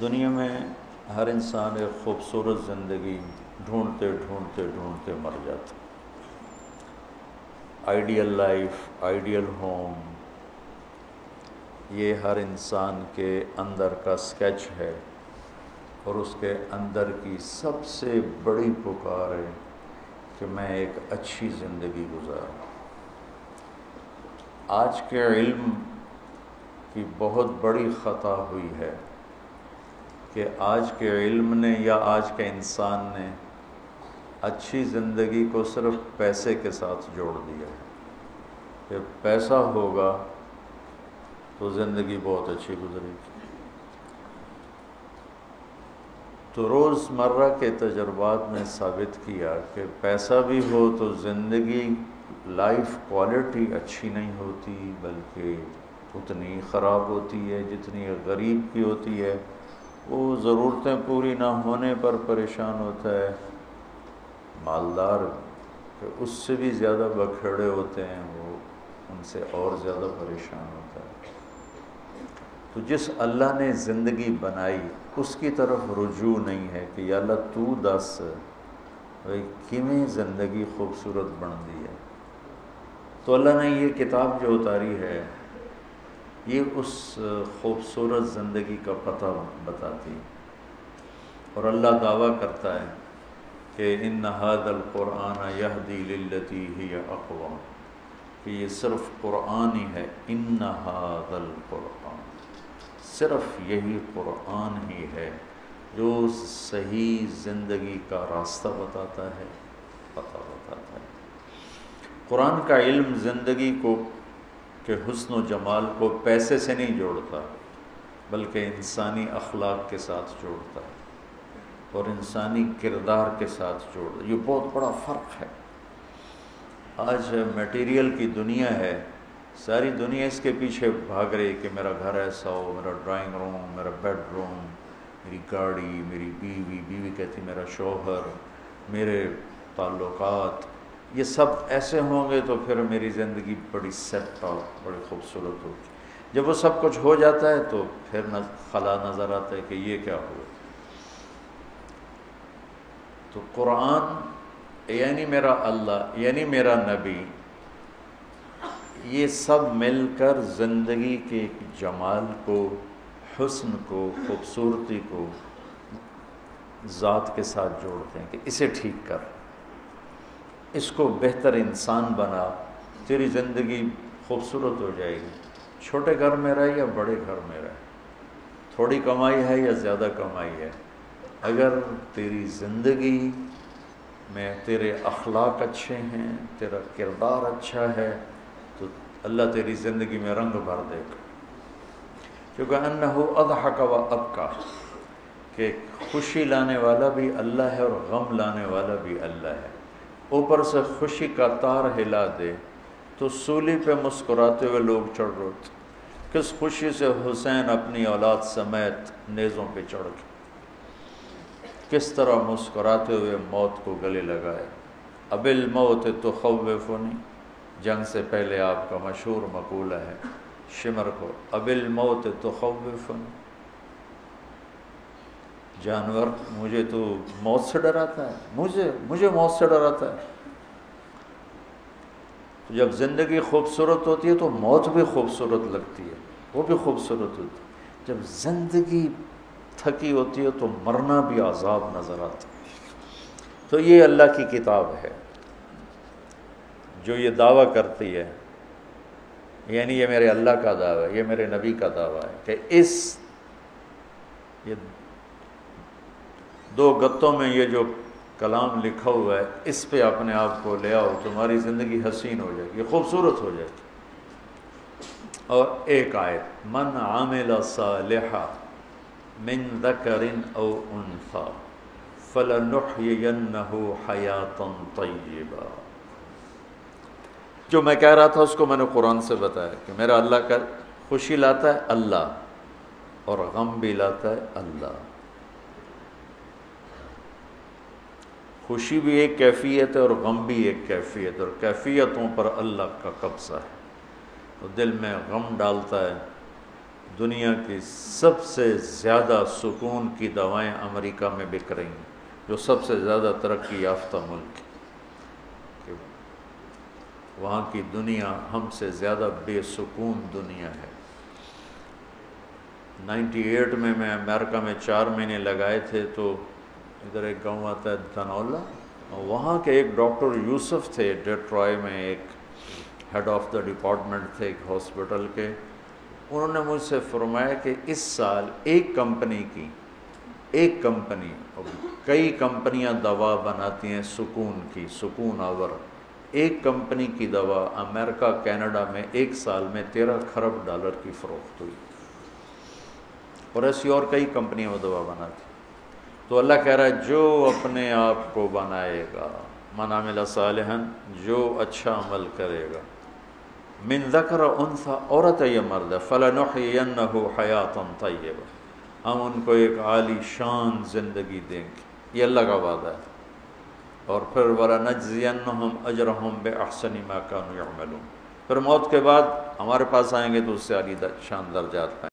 दुनिया में हर इंसान एक खूबसूरत ज़िंदगी ढूंढते ढूंढते ढूंढते मर जाता आइडियल लाइफ आइडियल होम ये हर इंसान के अंदर का स्केच है और उसके अंदर की सबसे बड़ी पुकार है कि मैं एक अच्छी ज़िंदगी गुजारूँ। आज के इल्म की बहुत बड़ी ख़ता हुई है। कि आज के इल्म ने या आज के इंसान ने अच्छी ज़िंदगी को सिर्फ़ पैसे के साथ जोड़ दिया है। कि पैसा होगा तो ज़िंदगी बहुत अच्छी गुजरेगी। तो रोज़मर्रा के तजर्बात ने साबित किया कि पैसा भी हो तो ज़िंदगी लाइफ क्वालिटी अच्छी नहीं होती, बल्कि उतनी ख़राब होती है जितनी गरीब की होती है। वो ज़रूरतें पूरी ना होने पर परेशान होता है। मालदार उससे भी ज़्यादा बखेड़े होते हैं, वो उनसे और ज़्यादा परेशान होता है। तो जिस अल्लाह ने ज़िंदगी बनाई, उसकी तरफ़ रुजू नहीं है कि अल्लाह तू दस, भाई किमें ज़िंदगी खूबसूरत बन दी है। तो अल्लाह ने ये किताब जो उतारी है ये उस खूबसूरत ज़िंदगी का पता बताती है। और अल्लाह दावा करता है कि इन नहादलक़ुरान यहदी लती ही अकवा। कि ये सिर्फ़ कुरान ही है इन नहादलक़ुरान सिर्फ़ यही कुरान ही है, जो सही ज़िंदगी का रास्ता बताता है, पता बताता है। कुरान का इल्म ज़िंदगी को के हुस्न जमाल को पैसे से नहीं जोड़ता, बल्कि इंसानी अखलाक के साथ जोड़ता है और इंसानी किरदार के साथ जोड़ता। ये बहुत बड़ा फ़र्क है। आज मटेरियल की दुनिया है, सारी दुनिया इसके पीछे भाग रही कि मेरा घर ऐसा हो, मेरा ड्राइंग रूम मेरा बेडरूम मेरी गाड़ी, मेरी बीवी बीवी कहती मेरा शोहर, मेरे ताल्लुकात ये सब ऐसे होंगे तो फिर मेरी ज़िंदगी बड़ी सेट और बड़ी खूबसूरत होगी। जब वो सब कुछ हो जाता है तो फिर न, खला नज़र आता है कि ये क्या हुआ। तो कुरान, यानी मेरा अल्लाह, यानी मेरा नबी, ये सब मिलकर ज़िंदगी के जमाल को, हुस्न को, खूबसूरती को ज़ात के साथ जोड़ते हैं कि इसे ठीक कर। इसको बेहतर इंसान बना, तेरी ज़िंदगी खूबसूरत हो जाएगी। छोटे घर में रहे या बड़े घर में रहे। थोड़ी कमाई है या ज़्यादा कमाई है। अगर तेरी ज़िंदगी में तेरे अखलाक अच्छे हैं, तेरा किरदार अच्छा है तो अल्लाह तेरी ज़िंदगी में रंग भर देगा। क्योंकि अन्न हो अदहा का व अब का कि खुशी लाने वाला भी अल्लाह है और गम लाने वाला भी अल्लाह है। ऊपर से खुशी का तार हिला दे तो सूली पे मुस्कुराते हुए लोग चढ़ रोते किस खुशी से हुसैन अपनी औलाद समेत नेज़ों पे चढ़ गए किस तरह मुस्कुराते हुए मौत को गले लगाए। अबिल मौत तो खौफ़नी, जंग से पहले आपका मशहूर मकूला है, शिमर को अबिल मौत तो खौफ़नी। जानवर मुझे तो मौत से डराता है। मुझे मुझे मौत से डराता है। जब ज़िंदगी खूबसूरत होती है तो मौत भी खूबसूरत लगती है। वो भी खूबसूरत होती है। जब ज़िंदगी थकी होती है तो मरना भी आज़ाब नज़र आता है। तो ये अल्लाह की किताब है। जो ये दावा करती है, यानी ये मेरे अल्लाह का दावा है, ये मेरे नबी का दावा है कि इस, ये दो गत्तों में ये जो कलाम लिखा हुआ है, इस पे अपने आप को ले आओ, तुम्हारी ज़िंदगी हसीन हो जाएगी खूबसूरत हो जाएगी। और एक आयत, मन आमिल मिन दकरिन औ उनसा फलनुहयन्नहु हयातन जो मैं कह रहा था, उसको मैंने कुरान से बताया कि मेरा अल्लाह का खुशी लाता है, अल्लाह, और गम भी लाता है, अल्लाह। खुशी भी एक कैफियत है और गम भी एक कैफियत और कैफियतों पर अल्लाह का कब्ज़ा है। तो दिल में गम डालता है। दुनिया की सबसे ज़्यादा सुकून की दवाएँ अमेरिका में बिक रही हैं, जो सबसे ज़्यादा तरक्की याफ्ता मुल्क है वहाँ की दुनिया हमसे ज़्यादा बेसकून दुनिया है। 98 में मैं अमेरिका में चार महीने लगाए थे तो इधर एक गाँव आता है धनौला वहाँ के एक डॉक्टर यूसुफ थे, डेट्रॉय में एक हेड ऑफ़ द डिपार्टमेंट थे एक हॉस्पिटल के। उन्होंने मुझसे फरमाया कि इस साल एक कंपनी की, एक कंपनी कई कंपनियाँ दवा बनाती हैं सुकून की, सुकून आवर। एक कंपनी की दवा अमेरिका, कनाडा में एक साल में तेरह खरब डॉलर की फ़रोख्त हुई। और ऐसी और कई कंपनियाँ वो दवा बनाती तो अल्लाह कह रहा है, जो अपने आप को बनाएगा मना मिला सालहन, जो अच्छा अमल करेगा, मिन ज़कर उनसा औरत या मर्द फ़लन हयातन तय्यब। हम उनको एक आली शान ज़िंदगी देंगे। ये अल्लाह का वादा है। और फिर, वाला नजन हम अजर हम बे अहसनी माकान फिर मौत के बाद हमारे पास आएँगे तो उससे आली शान दर्जात पाएँ